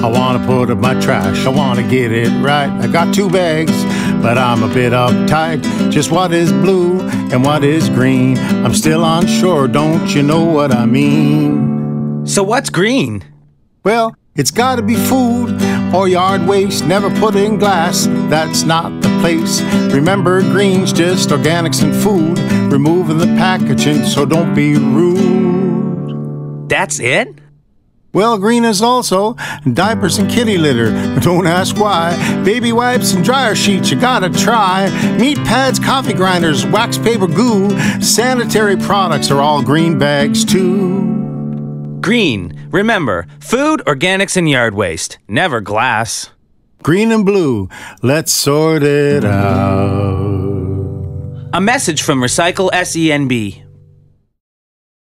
I wanna put up my trash, I wanna get it right. I got two bags, but I'm a bit uptight. Just what is blue and what is green? I'm still unsure, don't you know what I mean? So what's green? Well, it's gotta be food or yard waste, never put in glass. That's not the place. Remember, green's just organics and food, removing the packaging, so don't be rude. That's it? Well, green is also diapers and kitty litter. Don't ask why. Baby wipes and dryer sheets, you gotta try. Meat pads, coffee grinders, wax paper, goo. Sanitary products are all green bags, too. Green. Remember, food, organics, and yard waste. Never glass. Green and blue, let's sort it out. A message from Recycle SENB.